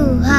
to